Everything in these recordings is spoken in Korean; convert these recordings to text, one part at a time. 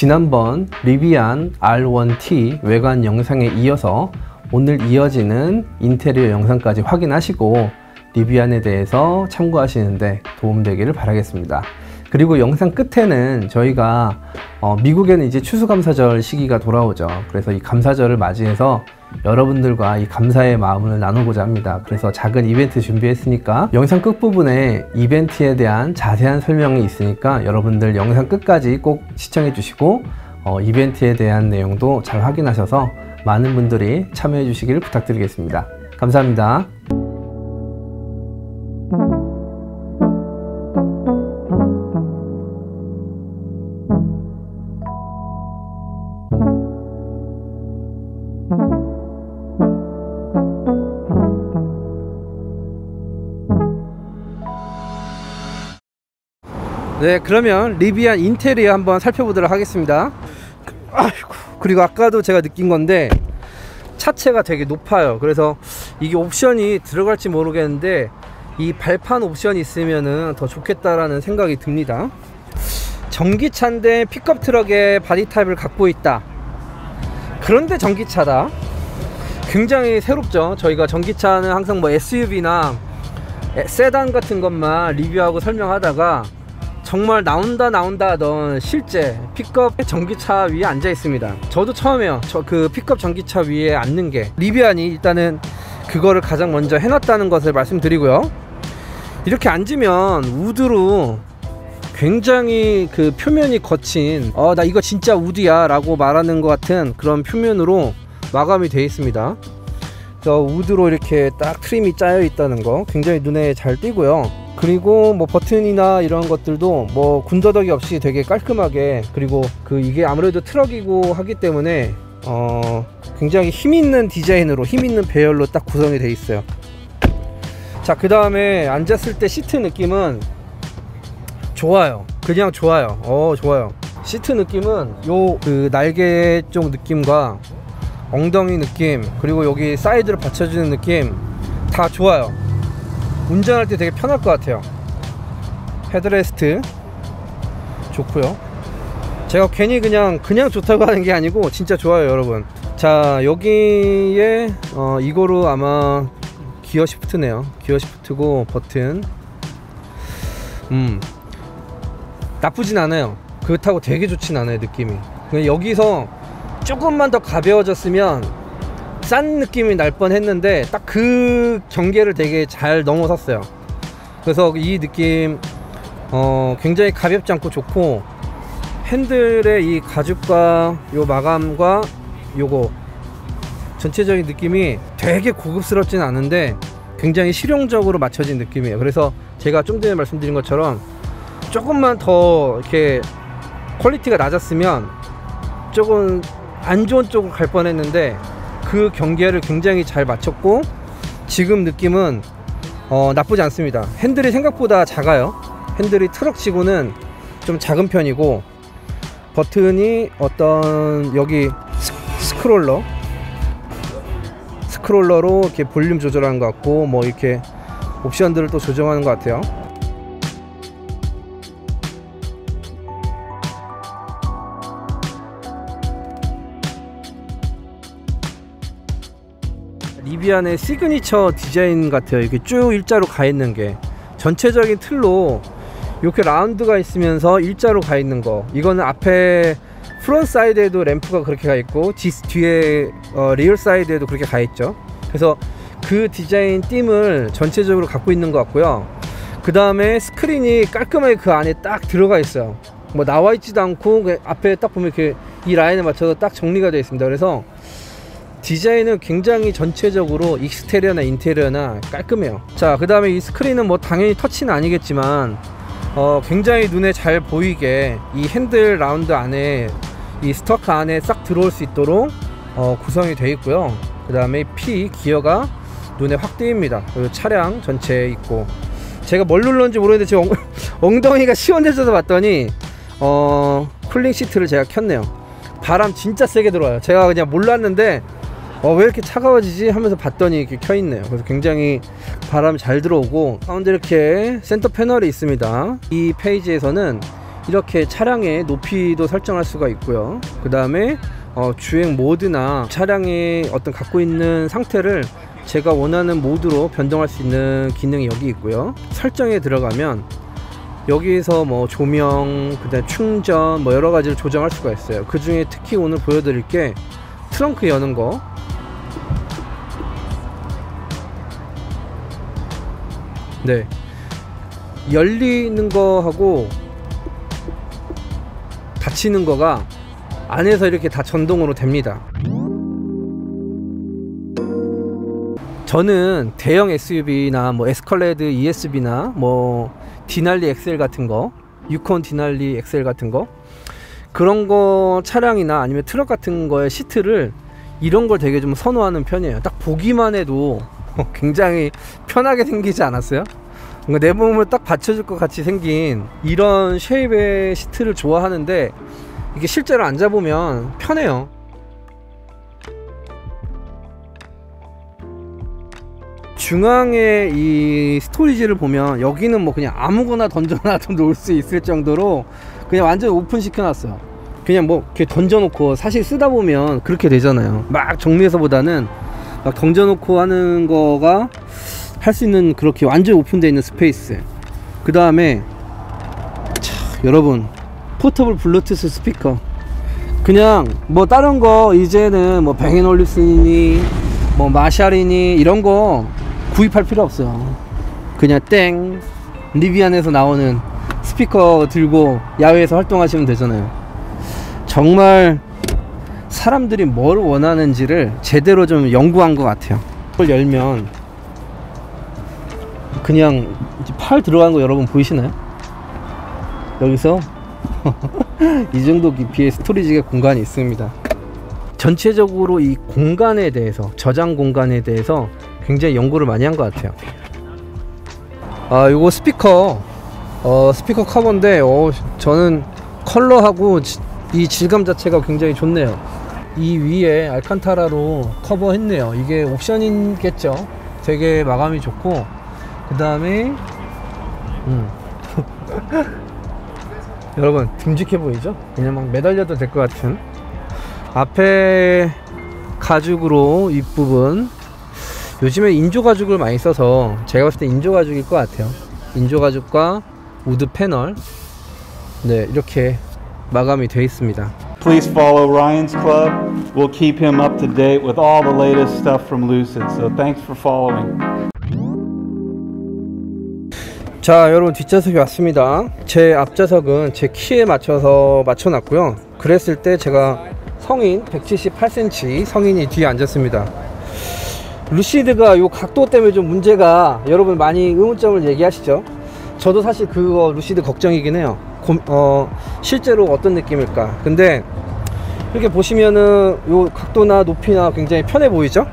지난번 리비안 R1T 외관 영상에 이어서 오늘 이어지는 인테리어 영상까지 확인하시고 리비안에 대해서 참고하시는데 도움되기를 바라겠습니다. 그리고 영상 끝에는 저희가 어, 미국에는 이제 추수감사절 시기가 돌아오죠. 그래서 이 감사절을 맞이해서 여러분들과 이 감사의 마음을 나누고자 합니다. 그래서 작은 이벤트 준비했으니까 영상 끝부분에 이벤트에 대한 자세한 설명이 있으니까 여러분들 영상 끝까지 꼭 시청해 주시고 어, 이벤트에 대한 내용도 잘 확인하셔서 많은 분들이 참여해 주시기를 부탁드리겠습니다. 감사합니다. 네 그러면 리비안 인테리어 한번 살펴보도록 하겠습니다. 아이고, 그리고 아까도 제가 느낀 건데 차체가 되게 높아요. 그래서 이게 옵션이 들어갈지 모르겠는데 이 발판 옵션이 있으면 더 좋겠다라는 생각이 듭니다. 전기차인데 픽업 트럭의 body type을 갖고 있다. 그런데 전기차다. 굉장히 새롭죠. 저희가 전기차는 항상 뭐 SUV나 세단 같은 것만 리뷰하고 설명하다가 정말 나온다 나온다 하던 실제 픽업 전기차 위에 앉아 있습니다. 저도 처음에요. 저 그 픽업 전기차 위에 앉는 게 리비안이 일단은 그거를 가장 먼저 해놨다는 것을 말씀드리고요. 이렇게 앉으면 wood로 굉장히 그 표면이 거친 어 나 이거 진짜 wood야 라고 말하는 것 같은 그런 표면으로 마감이 되어 있습니다. 저 우드로 이렇게 딱 트림이 짜여 있다는 거 굉장히 눈에 잘 띄고요 그리고 뭐 버튼이나 이런 것들도 뭐 군더더기 없이 되게 깔끔하게 그리고 그 이게 아무래도 트럭이고 하기 때문에 어 굉장히 힘 있는 디자인으로 힘 있는 배열로 딱 구성이 되어 있어요. 자 그 다음에 앉았을 때 시트 느낌은 좋아요. 그냥 좋아요. 어 좋아요. 시트 느낌은 요 그 날개 쪽 느낌과 엉덩이 느낌 그리고 여기 사이드를 받쳐주는 느낌 다 좋아요 운전할 때 되게 편할 것 같아요. 헤드레스트. 좋고요. 제가 괜히 그냥 그냥 좋다고 하는 게 아니고 진짜 좋아요 여러분. 자 여기에 어, 이거로 아마 gear shift네요. gear shift고 버튼. 음. 나쁘진 않아요. 그렇다고 되게 좋진 않아요 느낌이. 여기서 조금만 더 가벼워졌으면 싼 느낌이 날 뻔했는데 딱 그 경계를 되게 잘 넘어섰어요. 그래서 이 느낌 어, 굉장히 가볍지 않고 좋고 핸들의 이 가죽과 요 마감과 요거 전체적인 느낌이 되게 고급스럽진 않은데 굉장히 실용적으로 맞춰진 느낌이에요. 그래서 제가 좀 전에 말씀드린 것처럼 조금만 더 이렇게 quality가 낮았으면 조금 안 좋은 쪽으로 갈 뻔했는데 그 경계를 굉장히 잘 맞췄고 지금 느낌은 어, 나쁘지 않습니다. 핸들이 생각보다 작아요. 핸들이 트럭치고는 좀 작은 편이고 버튼이 어떤 여기 scroller? scroller로 이렇게 볼륨 조절하는 것 같고 뭐 이렇게 옵션들을 또 조정하는 것 같아요 리비안의 시그니처 디자인 같아요. 이렇게 쭉 일자로 가 있는 게. 전체적인 틀로 이렇게 라운드가 있으면서 일자로 가 있는 거. 이거는 앞에 front side에도 램프가 그렇게 가 있고 뒤, 뒤에 어, rear side에도 그렇게 가 있죠. 그래서 그 디자인 theme을 전체적으로 갖고 있는 것 같고요. 그 다음에 스크린이 깔끔하게 그 안에 딱 들어가 있어요. 뭐 나와 있지도 않고 그 앞에 딱 보면 이렇게 이 라인에 맞춰서 딱 정리가 되어 있습니다. 그래서 디자인은 굉장히 전체적으로 exterior나 인테리어나 깔끔해요. 자 그 다음에 이 스크린은 뭐 당연히 터치는 아니겠지만 어, 굉장히 눈에 잘 보이게 이 핸들 라운드 안에 이 스토커 안에 싹 들어올 수 있도록 어, 구성이 되어 있고요. 그 다음에 P 기어가 눈에 확 띄입니다. 그리고 차량 전체에 있고. 제가 뭘 눌렀는지 모르겠는데 제 엉, 엉덩이가 시원해져서 봤더니 어, cooling seat를 제가 켰네요. 바람 진짜 세게 들어와요. 제가 그냥 몰랐는데 어, 왜 이렇게 차가워지지 하면서 봤더니 이렇게 켜 있네요 그래서 굉장히 바람이 잘 들어오고 가운데 이렇게 센터 패널이 있습니다 이 페이지에서는 이렇게 차량의 높이도 설정할 수가 있고요. 그 다음에 어, 주행 모드나 차량의 어떤 갖고 있는 상태를 제가 원하는 모드로 변동할 수 있는 기능이 여기 있고요. 설정에 들어가면 여기에서 뭐 조명, 그다음 충전 뭐 여러 가지를 조정할 수가 있어요. 그 중에 특히 오늘 보여드릴 게 트렁크 여는 거. 네. 열리는 거하고 닫히는 거가 안에서 이렇게 다 전동으로 됩니다. 저는 대형 SUV나 뭐 에스컬레이드 ESV나 뭐 디날리 XL 같은 거, 유콘 디날리 XL 같은 거 그런 거 차량이나 아니면 트럭 같은 거에 시트를 이런 걸 되게 좀 선호하는 편이에요. 딱 보기만 해도 굉장히 편하게 생기지 않았어요? 뭔가 내 몸을 딱 받쳐줄 것 같이 생긴 이런 shape의 시트를 좋아하는데 이게 실제로 앉아보면 편해요. 중앙에 이 storage를 보면 여기는 뭐 그냥 아무거나 던져놔도 놓을 수 있을 정도로 그냥 완전 오픈 시켜놨어요. 그냥 뭐 이렇게 던져놓고 사실 쓰다 보면 그렇게 되잖아요. 막 정리해서 보다는 막 던져놓고 하는 거가 할 수 있는 그렇게 완전 오픈되어 있는 space. 그 다음에 여러분 portable 블루투스 스피커. 그냥 뭐 다른 거 이제는 뭐 뱅앤올룹슨이니 뭐 마샬이니 이런 거 구입할 필요 없어요. 그냥 땡 리비안에서 나오는 스피커 들고 야외에서 활동하시면 되잖아요. 정말 사람들이 뭘 원하는지를 제대로 좀 연구한 것 같아요 이걸 열면 그냥 팔 들어간 거 여러분 보이시나요? 여기서 이 정도 깊이의 스토리지가 공간이 있습니다. 전체적으로 이 공간에 대해서 저장 공간에 대해서 굉장히 연구를 많이 한 것 같아요. 아, 요거 스피커 어, 스피커 커버인데 어, 저는 컬러하고 지, 이 질감 자체가 굉장히 좋네요. 이 위에 알칸타라로 커버했네요. 이게 옵션이겠죠. 되게 마감이 좋고 그 다음에 음. 여러분 듬직해 보이죠? 그냥 막 매달려도 될 것 같은 앞에 가죽으로 윗부분 요즘에 인조 가죽을 많이 써서 제가 봤을 때 인조 가죽일 것 같아요 인조 가죽과 wood 패널 네 이렇게 마감이 되어 있습니다 Please follow Ryan's Club. We'll keep you up to date with all the latest stuff from Lucid. So thanks for following. 자 여러분 뒷좌석에 왔습니다 제 앞좌석은 제 키에 맞춰서 맞춰놨고요 그랬을 때 제가 성인 178cm 성인이 뒤에 앉았습니다 루시드가 요 각도 때문에 좀 문제가 여러분 많이 의문점을 얘기하시죠 저도 사실 그거 루시드 걱정이긴 해요 고, 어, 실제로 어떤 느낌일까? 근데 이렇게 보시면은 요 각도나 높이나 굉장히 편해 보이죠?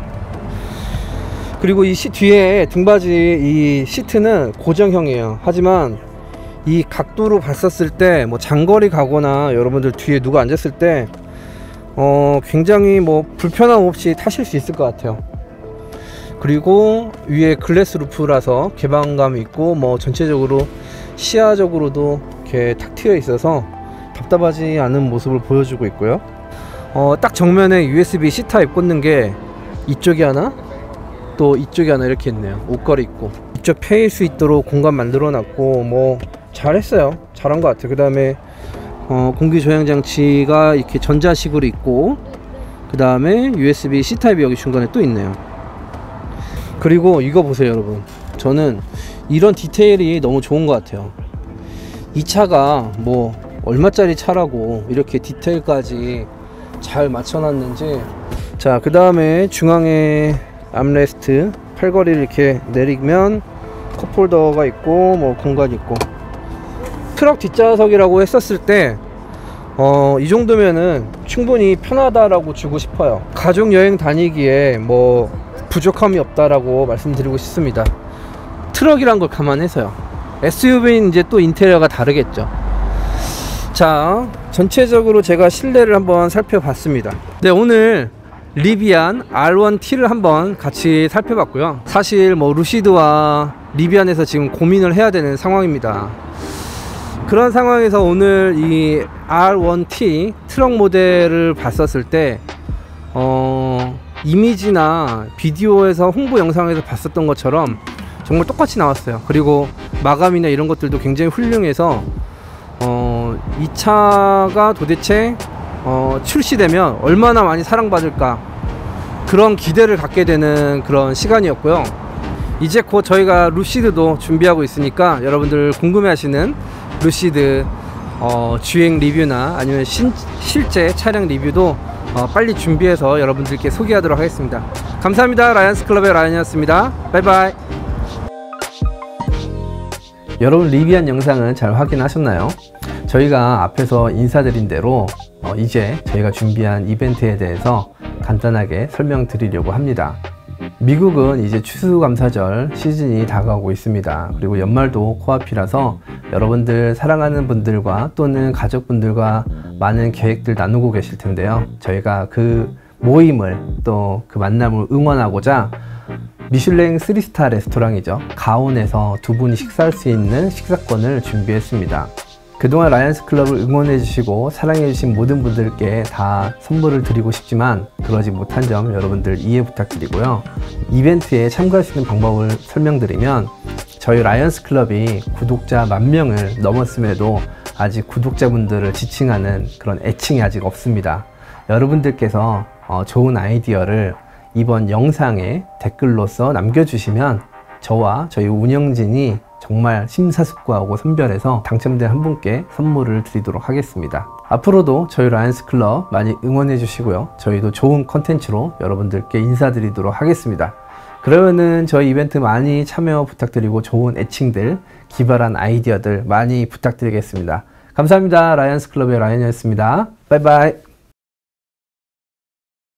그리고 이 시, 뒤에 등받이 이 시트는 고정형이에요. 하지만 이 각도로 봤었을 때 뭐 장거리 가거나 여러분들 뒤에 누가 앉았을 때 어, 굉장히 뭐 불편함 없이 타실 수 있을 것 같아요. 그리고 위에 glass roof라서 개방감이 있고 뭐 전체적으로 시야적으로도 이렇게 탁 트여 있어서 답답하지 않은 모습을 보여주고 있고요. 어, 딱 정면에 USB C 타입 꽂는 게 이쪽이 하나 또 이쪽에 하나 이렇게 있네요. 옷걸이 있고. 이쪽 폐일 수 있도록 공간 만들어 놨고 뭐 잘했어요. 잘한 것 같아요. 그 다음에 어, 공기 조향 장치가 이렇게 전자식으로 있고 그 다음에 USB C 타입이 여기 중간에 또 있네요. 그리고 이거 보세요 여러분. 저는 이런 디테일이 너무 좋은 것 같아요 이 차가 뭐 얼마짜리 차라고 이렇게 디테일까지 잘 맞춰놨는지 자 그 다음에 중앙에 armrest 팔걸이를 이렇게 내리면 컵홀더가 있고 뭐 공간 있고 트럭 뒷좌석이라고 했었을 때 어, 이 정도면은 충분히 편하다라고 주고 싶어요. 가족 여행 다니기에 뭐 부족함이 없다라고 말씀드리고 싶습니다. 트럭이란 걸 감안해서요. SUV는 이제 또 인테리어가 다르겠죠. 자, 전체적으로 제가 실내를 한번 살펴봤습니다. 네, 오늘 리비안 R1T를 한번 같이 살펴봤고요. 사실 뭐 루시드와 리비안에서 지금 고민을 해야 되는 상황입니다. 그런 상황에서 오늘 이 R1T 트럭 모델을 봤었을 때 어, 이미지나 비디오에서 홍보 영상에서 봤었던 것처럼 정말 똑같이 나왔어요. 그리고 마감이나 이런 것들도 굉장히 훌륭해서 어, 이 차가 도대체 어, 출시되면 얼마나 많이 사랑받을까 그런 기대를 갖게 되는 그런 시간이었고요. 이제 곧 저희가 루시드도 준비하고 있으니까 여러분들 궁금해하시는 루시드 어, 주행 리뷰나 아니면 신, 실제 차량 리뷰도 어, 빨리 준비해서 여러분들께 소개하도록 하겠습니다. 감사합니다. 라이언스 클럽의 라이언이었습니다. 바이바이. 여러분 리뷰한 영상은 잘 확인하셨나요? 저희가 앞에서 인사드린 대로 어, 이제 저희가 준비한 이벤트에 대해서 간단하게 설명드리려고 합니다. 미국은 이제 추수감사절 시즌이 다가오고 있습니다. 그리고 연말도 코앞이라서 여러분들 사랑하는 분들과 또는 가족분들과 많은 계획들 나누고 계실 텐데요. 저희가 그 모임을 또 그 만남을 응원하고자 미슐랭 3스타 레스토랑이죠. 가온에서 두 분이 식사할 수 있는 식사권을 준비했습니다. 그동안 라이언스 클럽을 응원해주시고 사랑해주신 모든 분들께 다 선물을 드리고 싶지만 그러지 못한 점 여러분들 이해 부탁드리고요. 이벤트에 참가할 수 있는 방법을 설명드리면 저희 라이언스 클럽이 구독자 만 명을 넘었음에도 아직 구독자분들을 지칭하는 그런 애칭이 아직 없습니다. 여러분들께서 어, 좋은 아이디어를 이번 영상에 댓글로서 남겨주시면 저와 저희 운영진이 정말 심사숙고하고 선별해서 당첨된 한 분께 선물을 드리도록 하겠습니다. 앞으로도 저희 라이언스 클럽 많이 응원해 주시고요. 저희도 좋은 컨텐츠로 여러분들께 인사드리도록 하겠습니다. 그러면은 저희 이벤트 많이 참여 부탁드리고 좋은 애칭들, 기발한 아이디어들 많이 부탁드리겠습니다. 감사합니다. 라이언스 클럽의 라이언이었습니다. 바이바이.